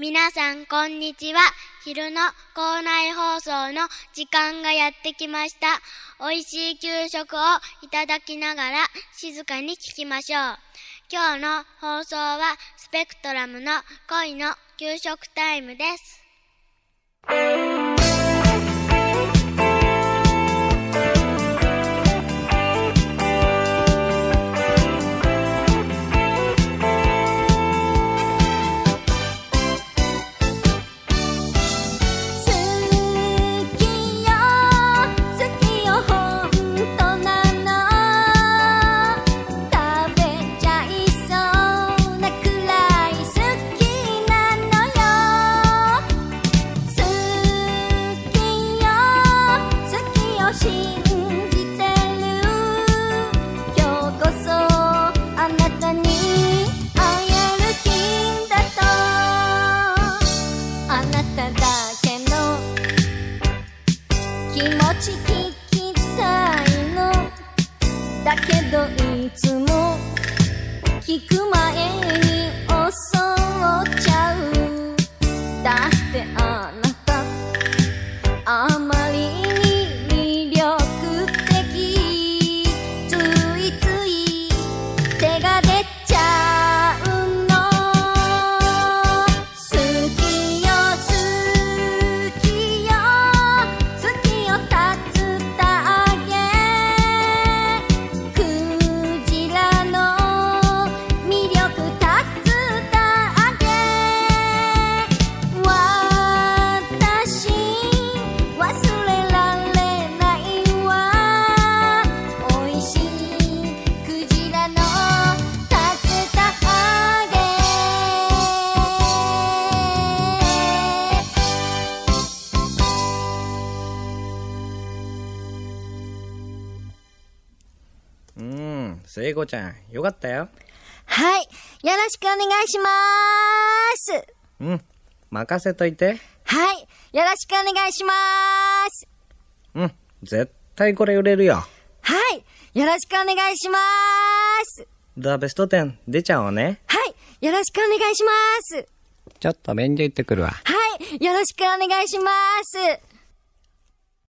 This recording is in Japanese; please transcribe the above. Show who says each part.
Speaker 1: 皆さん、こんにちは。昼の校内放送の時間がやってきました。美味しい給食をいただきながら静かに聞きましょう。今日の放送はスペクトラムの恋の給食タイムです。
Speaker 2: 聞きたいの。だけどいつも聞く前
Speaker 3: 聖子ちゃん、よかったよ。
Speaker 2: はいよろしくお願いします
Speaker 3: うん、任せといて。
Speaker 2: はいよろしくお願いします
Speaker 3: うん、絶対これ売れるよ。
Speaker 2: はいよろしくお願いします
Speaker 3: ザ・ベスト10出ちゃおうね。
Speaker 2: はいよろしくお願いします
Speaker 3: ちょっと便所行ってくるわ。
Speaker 2: はいよろしくお願いします